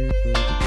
Ne?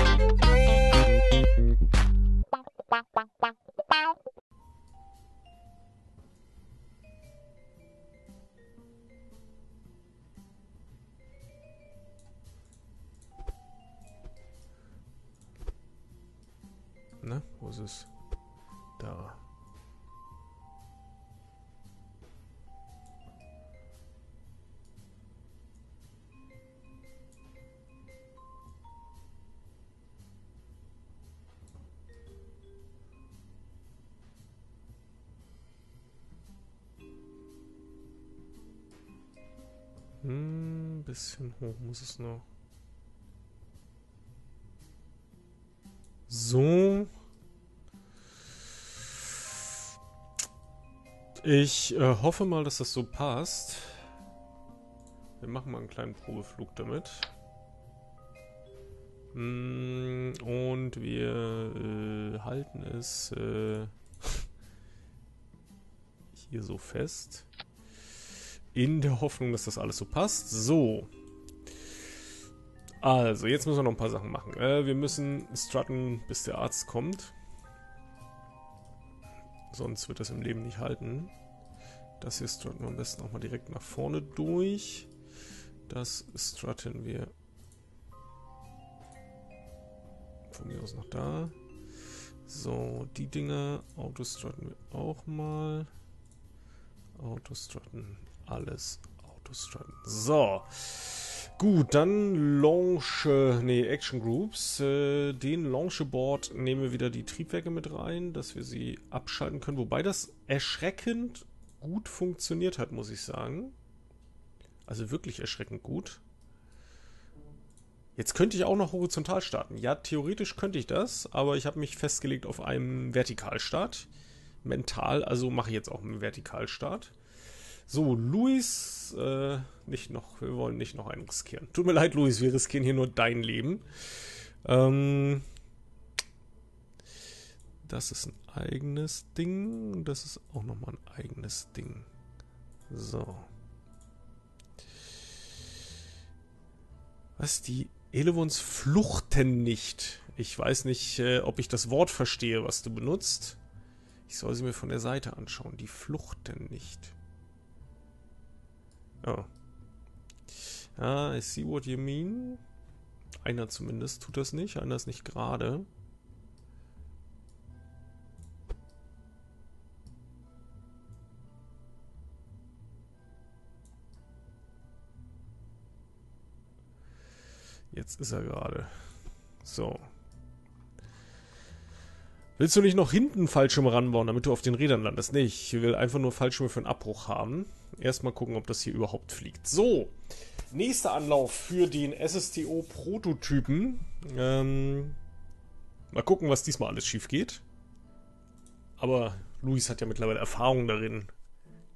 Hm, bisschen hoch muss es noch. So. Ich äh, hoffe mal, dass das so passt. Wir machen mal einen kleinen Probeflug damit. Mm, und wir äh, halten es äh, hier so fest. In der Hoffnung, dass das alles so passt. So. Also, jetzt müssen wir noch ein paar Sachen machen. Äh, wir müssen strutten, bis der Arzt kommt. Sonst wird das im Leben nicht halten. Das hier strutten wir am besten auch mal direkt nach vorne durch. Das strutten wir von mir aus noch da. So, die Dinger Autostrutten wir auch mal. Autostrutten, alles Autostrutten. So. Gut, dann Launch, nee, Action Groups. Äh, den Launch Board nehmen wir wieder die Triebwerke mit rein, dass wir sie abschalten können. Wobei das erschreckend gut funktioniert hat, muss ich sagen. Also wirklich erschreckend gut. Jetzt könnte ich auch noch horizontal starten. Ja, theoretisch könnte ich das, aber ich habe mich festgelegt auf einen Vertikalstart. Mental, also mache ich jetzt auch einen Vertikalstart. So, Luis, äh, nicht noch, wir wollen nicht noch einen riskieren. Tut mir leid, Luis, wir riskieren hier nur dein Leben. Ähm, das ist ein eigenes Ding. Das ist auch nochmal ein eigenes Ding. So. Was? Die Elevons fluchten nicht. Ich weiß nicht, äh, ob ich das Wort verstehe, was du benutzt. Ich soll sie mir von der Seite anschauen. Die fluchten nicht. Oh. Ah, I see what you mean. Einer zumindest tut das nicht, einer ist nicht gerade. Jetzt ist er gerade. So. Willst du nicht noch hinten Fallschirme ranbauen, damit du auf den Rädern landest? Nee, ich will einfach nur Fallschirme für einen Abbruch haben. Erstmal gucken, ob das hier überhaupt fliegt. So, nächster Anlauf für den SSTO-Prototypen. Ähm, mal gucken, was diesmal alles schief geht. Aber Luis hat ja mittlerweile Erfahrung darin,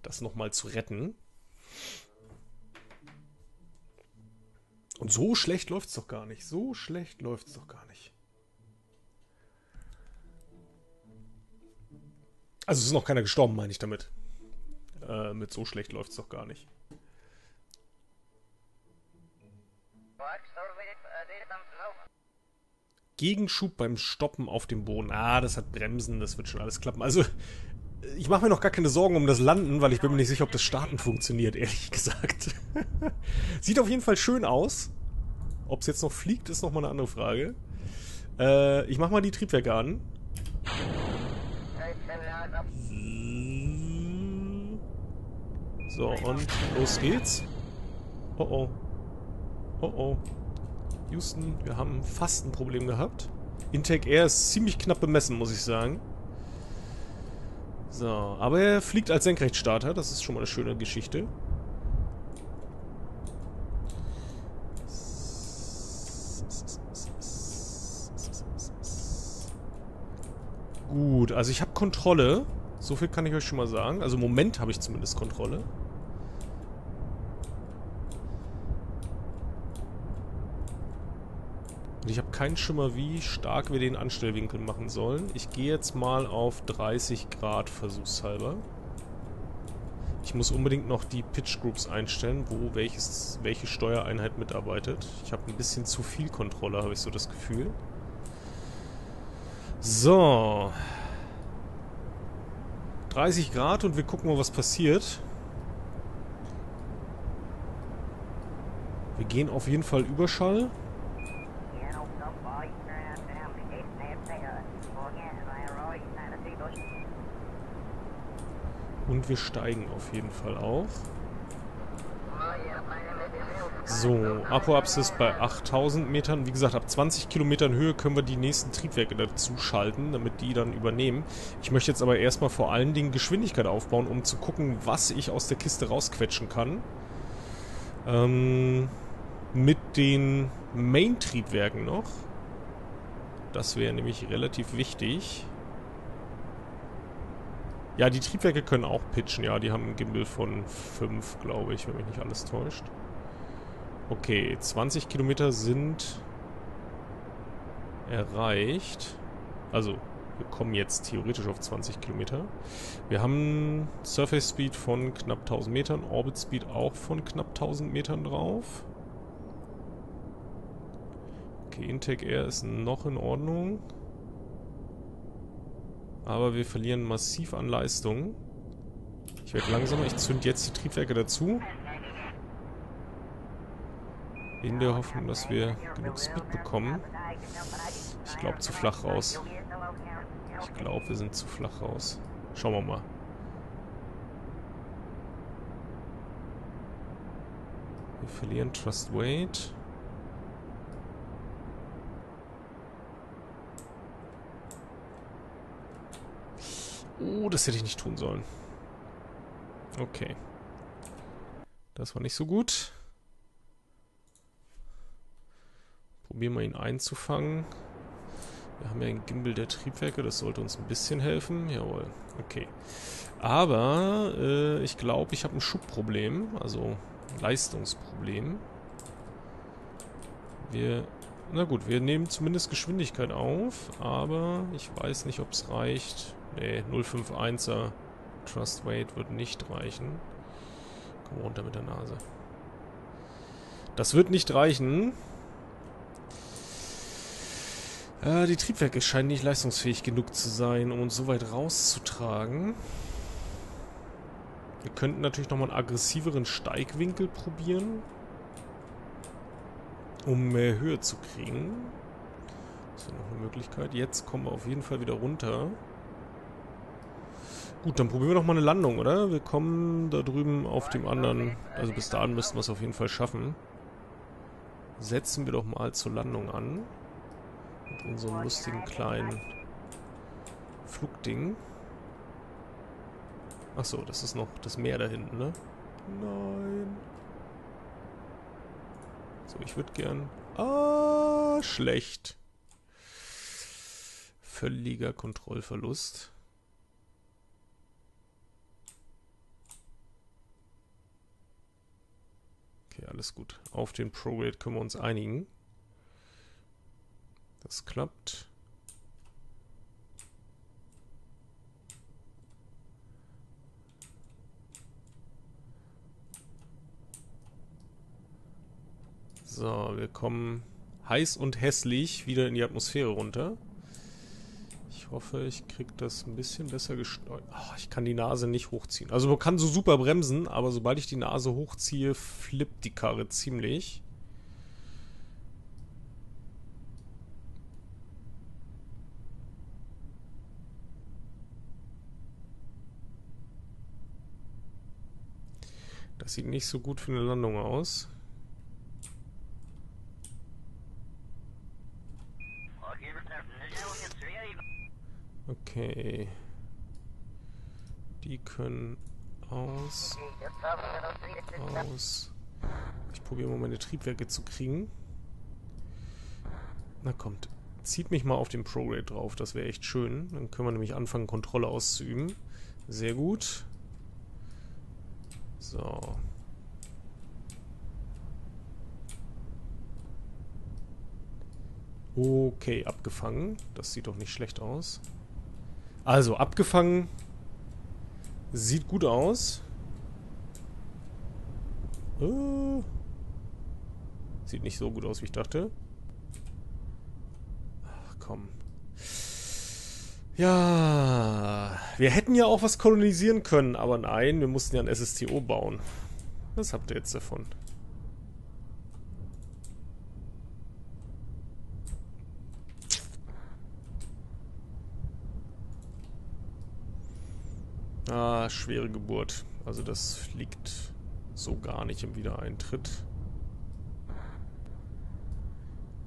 das nochmal zu retten. Und so schlecht läuft es doch gar nicht. So schlecht läuft es doch gar nicht. Also es ist noch keiner gestorben, meine ich damit. Äh, mit so schlecht läuft es doch gar nicht. Gegenschub beim Stoppen auf dem Boden. Ah, das hat Bremsen, das wird schon alles klappen. Also, ich mache mir noch gar keine Sorgen um das Landen, weil ich bin mir nicht sicher, ob das Starten funktioniert, ehrlich gesagt. Sieht auf jeden Fall schön aus. Ob es jetzt noch fliegt, ist nochmal eine andere Frage. Äh, ich mache mal die Triebwerke an. So, und los geht's. Oh oh. Oh oh. Houston, wir haben fast ein Problem gehabt. Intake Air ist ziemlich knapp bemessen, muss ich sagen. So, aber er fliegt als Senkrechtstarter, das ist schon mal eine schöne Geschichte. Gut, also ich habe Kontrolle. So viel kann ich euch schon mal sagen. Also im Moment habe ich zumindest Kontrolle. Und ich habe keinen Schimmer, wie stark wir den Anstellwinkel machen sollen. Ich gehe jetzt mal auf 30 Grad versuchshalber. Ich muss unbedingt noch die Pitch Groups einstellen, wo welches, welche Steuereinheit mitarbeitet. Ich habe ein bisschen zu viel Kontrolle, habe ich so das Gefühl. So. 30 Grad und wir gucken mal, was passiert. Wir gehen auf jeden Fall Überschall. Und wir steigen auf jeden Fall auf. So, Apoapsis bei 8000 Metern. Wie gesagt, ab 20 Kilometern Höhe können wir die nächsten Triebwerke dazu schalten, damit die dann übernehmen. Ich möchte jetzt aber erstmal vor allen Dingen Geschwindigkeit aufbauen, um zu gucken, was ich aus der Kiste rausquetschen kann. Ähm, mit den Main-Triebwerken noch. Das wäre nämlich relativ wichtig. Ja, die Triebwerke können auch pitchen. Ja, die haben einen Gimbal von 5, glaube ich, wenn mich nicht alles täuscht. Okay, 20 Kilometer sind erreicht. Also, wir kommen jetzt theoretisch auf 20 Kilometer. Wir haben Surface Speed von knapp 1000 Metern, Orbit Speed auch von knapp 1000 Metern drauf. Okay, Intake Air ist noch in Ordnung. Aber wir verlieren massiv an Leistung. Ich werde langsamer. Ich zünd jetzt die Triebwerke dazu. In der Hoffnung, dass wir genug Speed bekommen. Ich glaube zu flach raus. Ich glaube, wir sind zu flach raus. Schauen wir mal. Wir verlieren Trust Weight. Oh, das hätte ich nicht tun sollen. Okay. Das war nicht so gut. Probieren wir ihn einzufangen. Wir haben ja einen Gimbal der Triebwerke, das sollte uns ein bisschen helfen. Jawohl, okay. Aber äh, ich glaube, ich habe ein Schubproblem, also ein Leistungsproblem. Wir, na gut, wir nehmen zumindest Geschwindigkeit auf, aber ich weiß nicht, ob es reicht. Nee, 051er Trust Weight wird nicht reichen. Komm runter mit der Nase. Das wird nicht reichen. Äh, die Triebwerke scheinen nicht leistungsfähig genug zu sein, um uns so weit rauszutragen. Wir könnten natürlich nochmal einen aggressiveren Steigwinkel probieren. Um mehr Höhe zu kriegen. Das ist noch eine Möglichkeit. Jetzt kommen wir auf jeden Fall wieder runter. Gut, dann probieren wir doch mal eine Landung, oder? Wir kommen da drüben auf dem anderen. Also bis dahin müssten wir es auf jeden Fall schaffen. Setzen wir doch mal zur Landung an. Mit unserem lustigen kleinen Flugding. Achso, das ist noch das Meer da hinten, ne? Nein. So, ich würde gern... Ah, schlecht. Völliger Kontrollverlust. Okay, alles gut. Auf den ProRate können wir uns einigen. Das klappt. So, wir kommen heiß und hässlich wieder in die Atmosphäre runter. Ich hoffe, ich kriege das ein bisschen besser gesteuert. Oh, ich kann die Nase nicht hochziehen. Also man kann so super bremsen, aber sobald ich die Nase hochziehe, flippt die Karre ziemlich. Das sieht nicht so gut für eine Landung aus. Okay. Die können aus. Aus. Ich probiere mal meine Triebwerke zu kriegen. Na kommt. Zieht mich mal auf den ProRate drauf, das wäre echt schön. Dann können wir nämlich anfangen, Kontrolle auszuüben. Sehr gut. So. Okay, abgefangen. Das sieht doch nicht schlecht aus. Also, abgefangen. Sieht gut aus. Äh, sieht nicht so gut aus, wie ich dachte. Ach komm. Ja, wir hätten ja auch was kolonisieren können, aber nein, wir mussten ja ein SSTO bauen. Was habt ihr jetzt davon? Ah, schwere Geburt. Also das liegt so gar nicht im Wiedereintritt.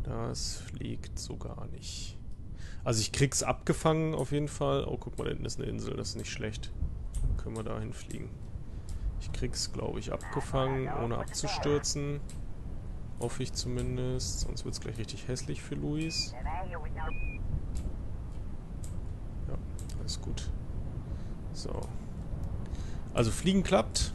Das liegt so gar nicht. Also ich krieg's abgefangen auf jeden Fall. Oh, guck mal, da hinten ist eine Insel, das ist nicht schlecht. Dann können wir da hinfliegen. Ich krieg's, glaube ich, abgefangen, ohne abzustürzen. Hoffe ich zumindest. Sonst wird's gleich richtig hässlich für Luis. Ja, alles gut. So. Also Fliegen klappt.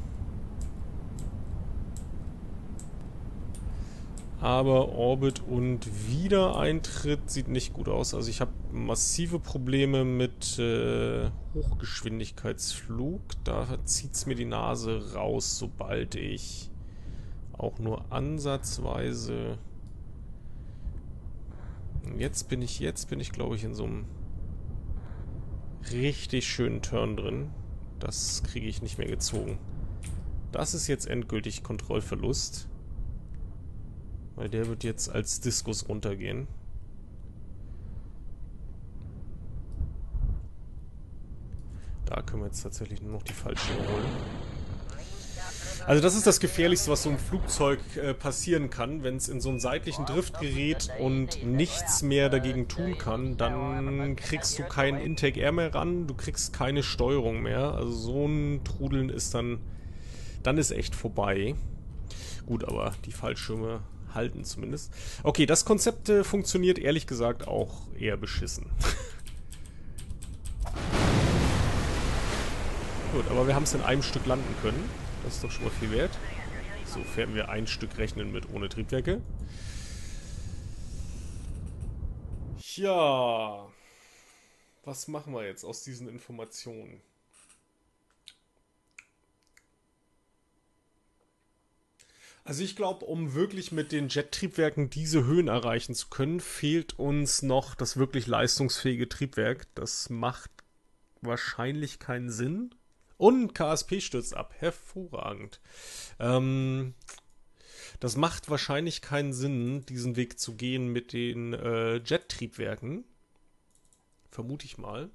Aber Orbit und Wiedereintritt sieht nicht gut aus. Also ich habe massive Probleme mit äh, Hochgeschwindigkeitsflug. Da zieht es mir die Nase raus, sobald ich auch nur ansatzweise... Jetzt bin ich, jetzt bin ich glaube ich in so einem richtig schönen Turn drin. Das kriege ich nicht mehr gezogen. Das ist jetzt endgültig Kontrollverlust. Weil der wird jetzt als Diskus runtergehen. Da können wir jetzt tatsächlich nur noch die falschen holen. Also das ist das Gefährlichste, was so ein Flugzeug äh, passieren kann. Wenn es in so einen seitlichen Drift gerät und nichts mehr dagegen tun kann, dann kriegst du keinen Intake Air mehr ran, du kriegst keine Steuerung mehr. Also so ein Trudeln ist dann, dann ist echt vorbei. Gut, aber die Fallschirme halten zumindest. Okay, das Konzept äh, funktioniert ehrlich gesagt auch eher beschissen. Gut, aber wir haben es in einem Stück landen können. Das ist doch schon mal viel wert. Sofern wir ein Stück rechnen mit ohne Triebwerke. Ja. Was machen wir jetzt aus diesen Informationen? Also ich glaube, um wirklich mit den Jet-Triebwerken diese Höhen erreichen zu können, fehlt uns noch das wirklich leistungsfähige Triebwerk. Das macht wahrscheinlich keinen Sinn. Und KSP stürzt ab. Hervorragend. Ähm, das macht wahrscheinlich keinen Sinn, diesen Weg zu gehen mit den äh, Jet-Triebwerken. Vermute ich mal.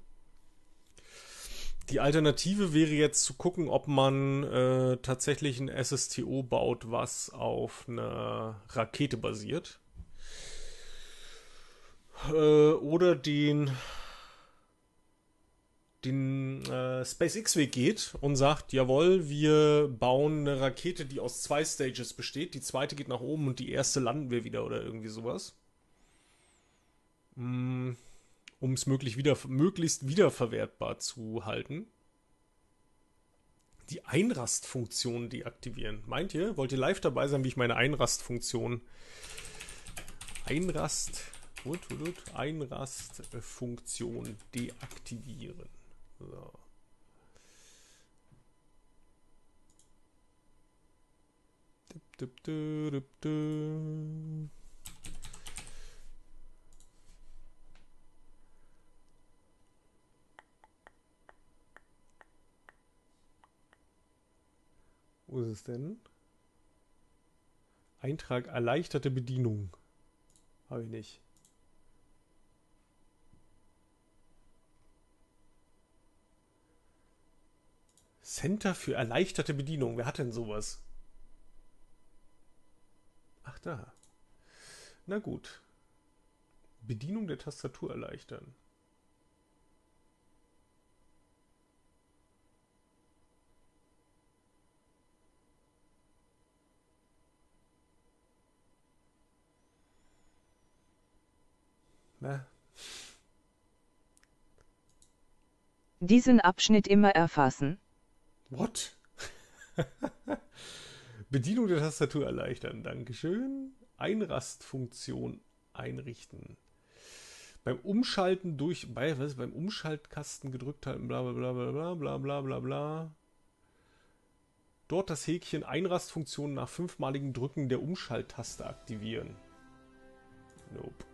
Die Alternative wäre jetzt zu gucken, ob man äh, tatsächlich ein SSTO baut, was auf einer Rakete basiert. Äh, oder den den äh, SpaceX-Weg geht und sagt, jawohl, wir bauen eine Rakete, die aus zwei Stages besteht. Die zweite geht nach oben und die erste landen wir wieder oder irgendwie sowas. Mm, um es möglich wieder, möglichst wiederverwertbar zu halten. Die Einrastfunktion deaktivieren. Meint ihr? Wollt ihr live dabei sein, wie ich meine Einrastfunktion Einrast Einrastfunktion deaktivieren? So. Dip, dip, dip, Wo ist es denn? Eintrag erleichterte Bedienung. Habe ich nicht. Center für erleichterte Bedienung. Wer hat denn sowas? Ach da. Na gut. Bedienung der Tastatur erleichtern. Na? Diesen Abschnitt immer erfassen. What? Bedienung der Tastatur erleichtern. Dankeschön. Einrastfunktion einrichten. Beim Umschalten durch, bei, was, beim Umschaltkasten gedrückt halten, bla bla bla bla bla bla bla bla bla. dort das Häkchen Einrastfunktion nach fünfmaligen Drücken der Umschalttaste aktivieren. Nope.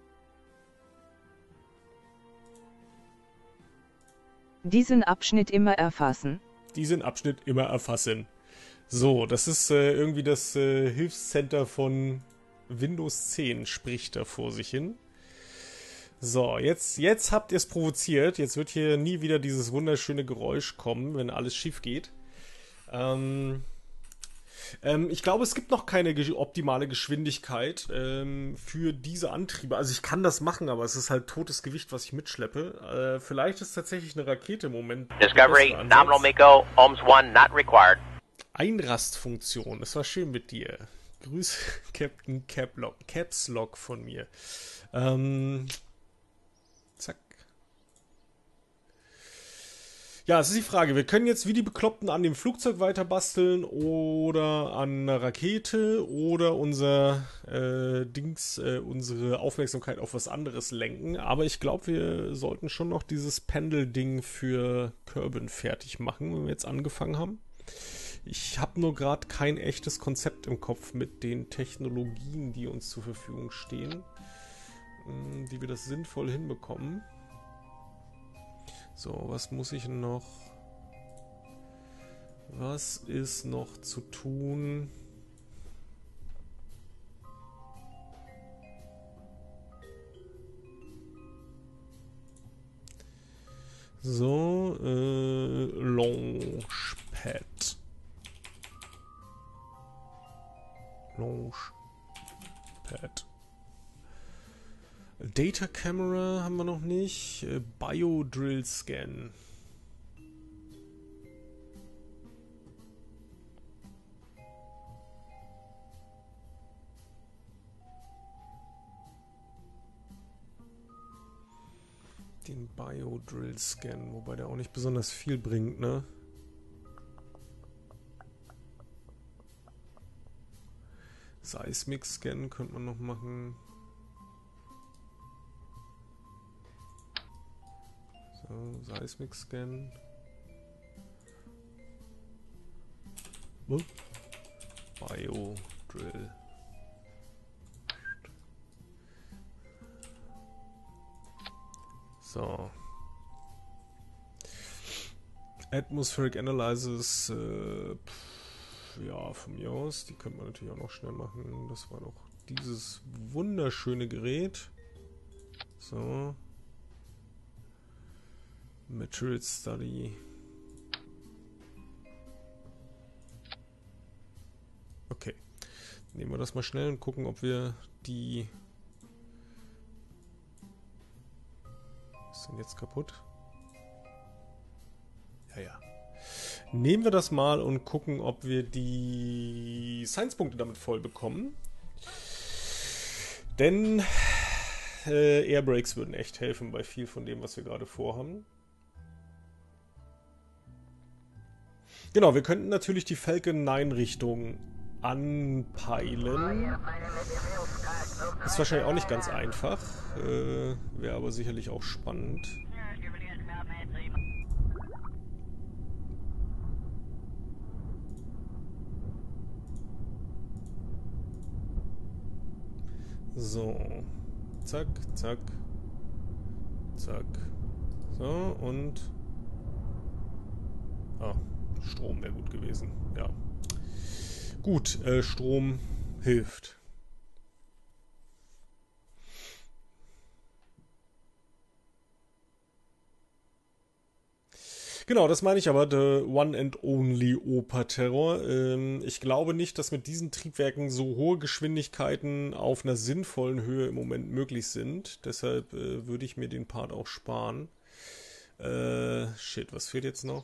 Diesen Abschnitt immer erfassen. Diesen Abschnitt immer erfassen. So, das ist äh, irgendwie das äh, Hilfscenter von Windows 10 spricht da vor sich hin. So, jetzt, jetzt habt ihr es provoziert. Jetzt wird hier nie wieder dieses wunderschöne Geräusch kommen, wenn alles schief geht. Ähm, ähm, ich glaube, es gibt noch keine ge optimale Geschwindigkeit ähm, für diese Antriebe. Also ich kann das machen, aber es ist halt totes Gewicht, was ich mitschleppe. Äh, vielleicht ist tatsächlich eine Rakete im Moment. Discovery, nominal Miko, Ohms 1 not required. Einrastfunktion. Es war schön mit dir. Grüße, Captain Caplock, Caps Lock von mir. Ähm, zack. Ja, es ist die Frage. Wir können jetzt wie die Bekloppten an dem Flugzeug weiter basteln oder an einer Rakete oder unser äh, Dings, äh, unsere Aufmerksamkeit auf was anderes lenken. Aber ich glaube, wir sollten schon noch dieses Pendelding für Kerbin fertig machen, wenn wir jetzt angefangen haben. Ich habe nur gerade kein echtes Konzept im Kopf mit den Technologien, die uns zur Verfügung stehen, hm, wie wir das sinnvoll hinbekommen. So, was muss ich noch? Was ist noch zu tun? So, äh, Data Camera haben wir noch nicht. Äh, Biodrill Scan. Den Biodrill Scan, wobei der auch nicht besonders viel bringt, ne? Seismic Scan könnte man noch machen. Seismic Scan. Bio Drill. So. Atmospheric Analysis, äh, pff, ja, von mir aus, die könnte man natürlich auch noch schnell machen. Das war noch dieses wunderschöne Gerät. So. Material Study. Okay. Nehmen wir das mal schnell und gucken, ob wir die... Was sind jetzt kaputt? Ja, ja. Nehmen wir das mal und gucken, ob wir die Science-Punkte damit voll bekommen. Denn äh, Airbrakes würden echt helfen bei viel von dem, was wir gerade vorhaben. Genau, wir könnten natürlich die Falcon 9 Richtung anpeilen. Ist wahrscheinlich auch nicht ganz einfach. Äh, Wäre aber sicherlich auch spannend. So. Zack, zack. Zack. So, und... Ah, Strom wäre gut gewesen. Ja. Gut, äh, Strom hilft. Genau, das meine ich aber, the one and only Opa-Terror. Ähm, ich glaube nicht, dass mit diesen Triebwerken so hohe Geschwindigkeiten auf einer sinnvollen Höhe im Moment möglich sind. Deshalb äh, würde ich mir den Part auch sparen. Äh, shit, was fehlt jetzt noch?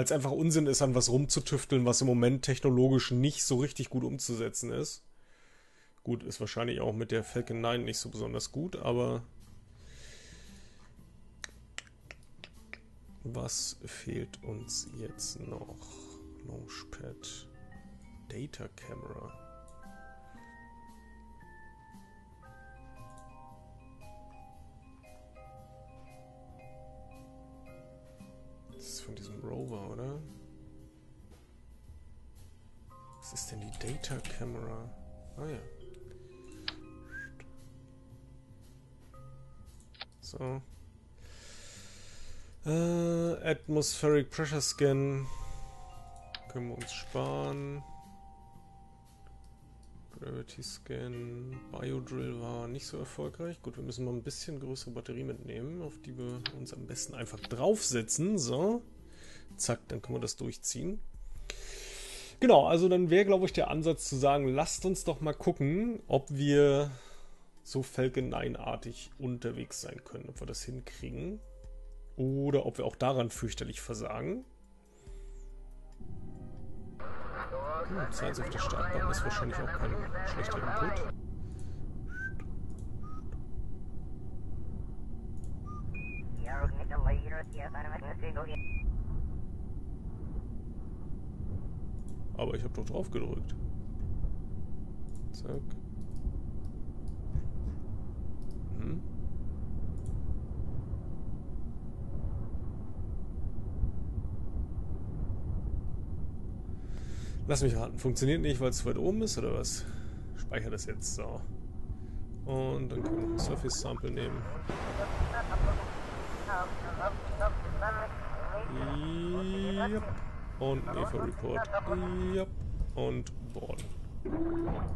Weil es einfach Unsinn ist, an was rumzutüfteln, was im Moment technologisch nicht so richtig gut umzusetzen ist. Gut, ist wahrscheinlich auch mit der Falcon 9 nicht so besonders gut, aber was fehlt uns jetzt noch? Launchpad, Data Camera. Ist von diesem Rover, oder? Was ist denn die Data Camera? Ah ja. So. Äh, Atmospheric Pressure Scan. Können wir uns sparen. Gravity Scan. Biodrill war nicht so erfolgreich. Gut, wir müssen mal ein bisschen größere Batterie mitnehmen, auf die wir uns am besten einfach draufsetzen. So. Zack, dann können wir das durchziehen. Genau, also dann wäre, glaube ich, der Ansatz zu sagen, lasst uns doch mal gucken, ob wir so Falcon 9-artig unterwegs sein können, ob wir das hinkriegen. Oder ob wir auch daran fürchterlich versagen. Hm, Science auf der Startbahn ist wahrscheinlich auch kein schlechter Input. Aber ich habe doch drauf gedrückt. Zack. Hm. Lass mich raten. Funktioniert nicht, weil es weit oben ist, oder was? Speicher das jetzt. So. Und dann können wir ein Surface Sample nehmen. Yep. Und Nefa Report. Yep. Und Board.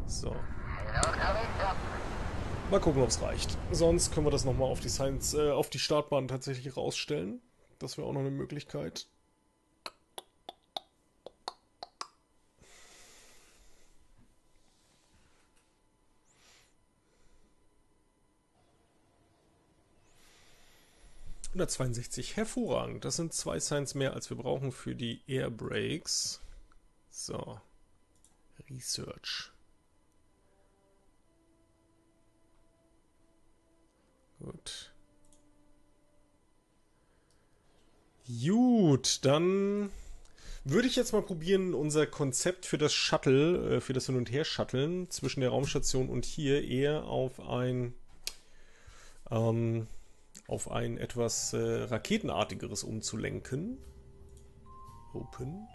So. Mal gucken, ob es reicht. Sonst können wir das nochmal auf die Science, äh, auf die Startbahn tatsächlich rausstellen. Das wäre auch noch eine Möglichkeit. 162, hervorragend. Das sind zwei Signs mehr, als wir brauchen für die Air Brakes. So. Research. Gut. Gut, dann würde ich jetzt mal probieren, unser Konzept für das Shuttle, äh, für das Hin- und Her-Shuttlen zwischen der Raumstation und hier eher auf ein ähm, auf ein etwas äh, raketenartigeres umzulenken. Open.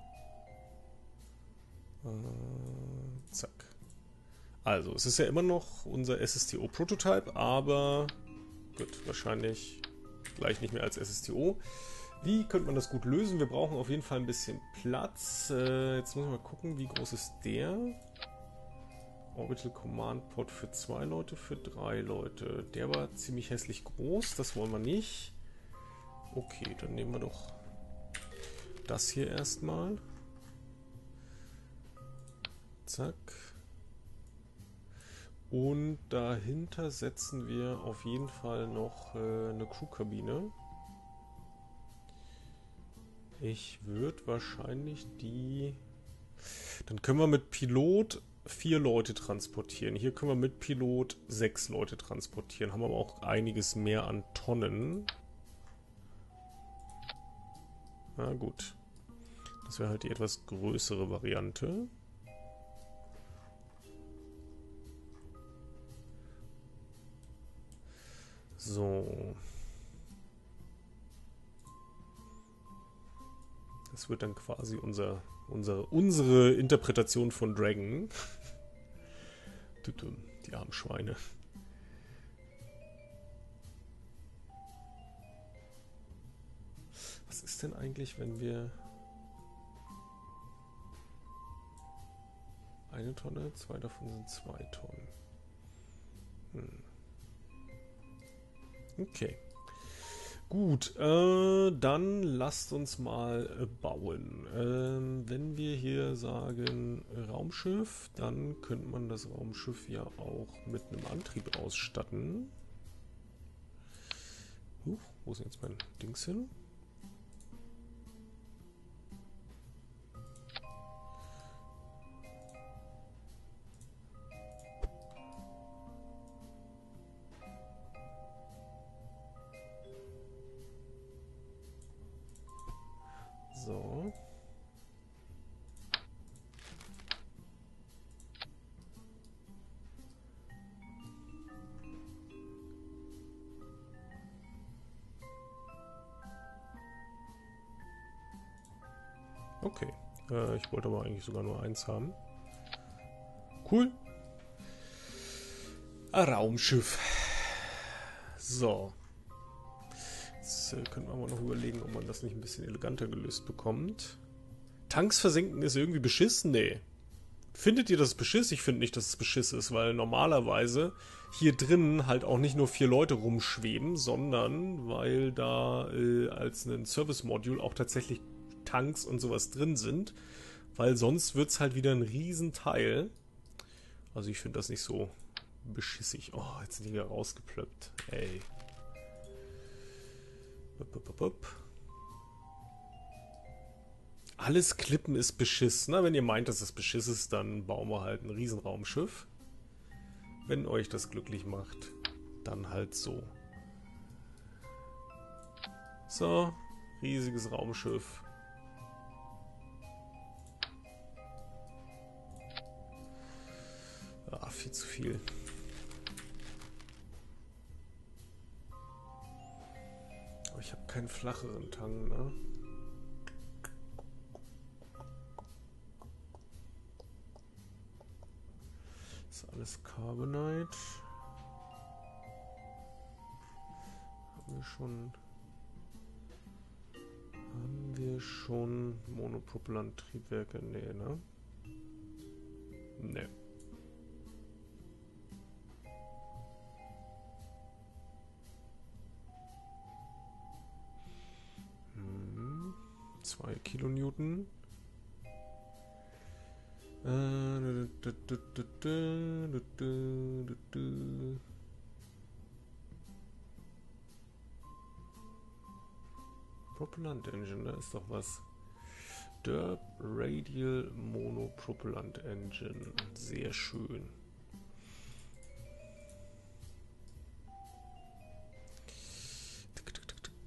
Äh, zack. Also, es ist ja immer noch unser SSTO-Prototype, aber gut, wahrscheinlich gleich nicht mehr als SSTO. Wie könnte man das gut lösen? Wir brauchen auf jeden Fall ein bisschen Platz. Äh, jetzt muss ich mal gucken, wie groß ist der? Orbital Command Pod für zwei Leute, für drei Leute. Der war ziemlich hässlich groß, das wollen wir nicht. Okay, dann nehmen wir doch das hier erstmal. Zack. Und dahinter setzen wir auf jeden Fall noch äh, eine Crewkabine. Ich würde wahrscheinlich die... Dann können wir mit Pilot vier Leute transportieren. Hier können wir mit Pilot sechs Leute transportieren. Haben aber auch einiges mehr an Tonnen. Na gut. Das wäre halt die etwas größere Variante. So. Das wird dann quasi unser, unsere, unsere Interpretation von Dragon. Die armen Schweine. Was ist denn eigentlich, wenn wir eine Tonne, zwei davon sind zwei Tonnen. Hm. Okay. Gut, äh, dann lasst uns mal äh, bauen. Ähm, wenn wir hier sagen Raumschiff, dann könnte man das Raumschiff ja auch mit einem Antrieb ausstatten. Huch, wo ist jetzt mein Dings hin? Ich wollte aber eigentlich sogar nur eins haben. Cool. Ein Raumschiff. So. Jetzt äh, können wir mal noch überlegen, ob man das nicht ein bisschen eleganter gelöst bekommt. Tanks versenken ist irgendwie beschissen? Nee. Findet ihr das beschiss? Ich finde nicht, dass es beschiss ist, weil normalerweise hier drinnen halt auch nicht nur vier Leute rumschweben, sondern weil da äh, als ein Service-Module auch tatsächlich Tanks und sowas drin sind. Weil sonst wird es halt wieder ein Riesenteil. Also ich finde das nicht so beschissig. Oh, jetzt sind die wieder rausgeplöppt. Ey. Upp, upp, upp, Alles Klippen ist Beschiss. Na, wenn ihr meint, dass es Beschiss ist, dann bauen wir halt ein Riesenraumschiff. Wenn euch das glücklich macht, dann halt so. So, riesiges Raumschiff. Ah, viel zu viel. Aber ich habe keinen flacheren Tang, ne? Das ist alles Carbonite. Haben wir schon... Haben wir schon Monopropellant-Triebwerke? Nee, ne? Nee. Kilonewton. Propellant Engine, da ist doch was. Derb Radial Monopropellant Engine. Sehr schön.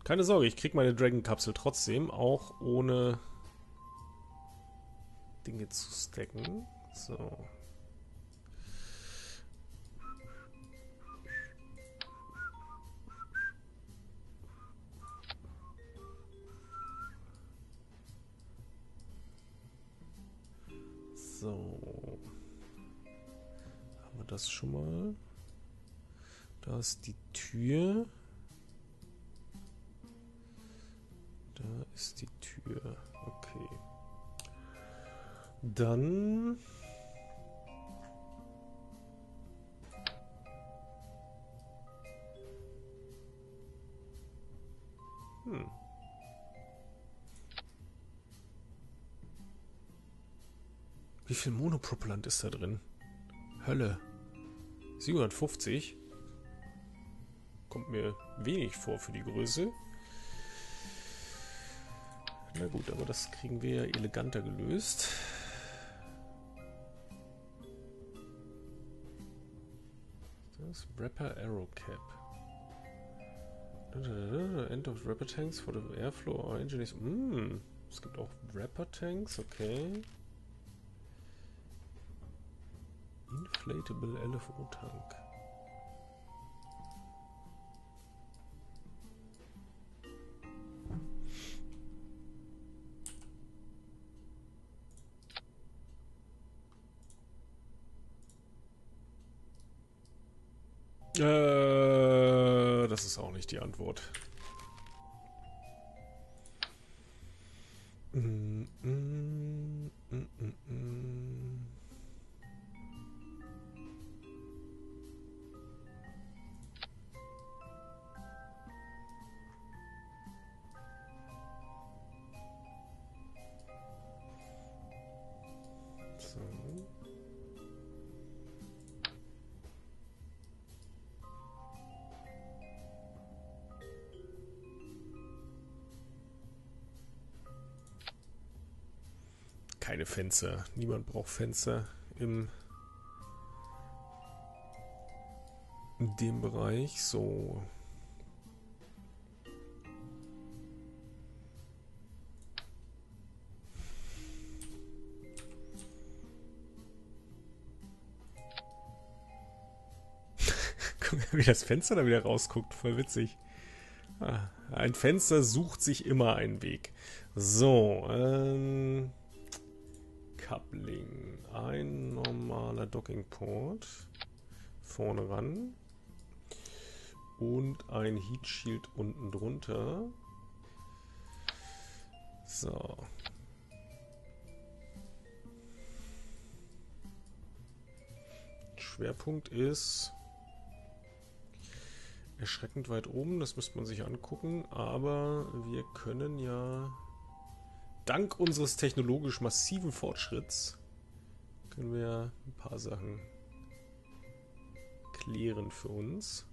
Keine Sorge, ich krieg meine Dragon-Kapsel trotzdem, auch ohne Dinge zu stacken. So. So. Haben wir das schon mal? Da ist die Tür. Tür. Okay. Dann... Hm. Wie viel Monopropellant ist da drin? Hölle. 750? Kommt mir wenig vor für die Größe. Na gut, aber das kriegen wir eleganter gelöst. Das Rapper Arrow Cap. End of Rapper Tanks for the Airflow or Engineers. Mm, es gibt auch Rapper Tanks, okay. Inflatable LFO Tank. Äh, das ist auch nicht die Antwort. Mm, mm, mm, so. Keine Fenster. Niemand braucht Fenster im in dem Bereich. So. Guck mal, wie das Fenster da wieder rausguckt. Voll witzig. Ah, ein Fenster sucht sich immer einen Weg. So, ähm Coupling. Ein normaler Dockingport. Vorne ran. Und ein Heat Shield unten drunter. So. Schwerpunkt ist erschreckend weit oben, das müsste man sich angucken, aber wir können ja dank unseres technologisch massiven Fortschritts können wir ein paar Sachen klären für uns.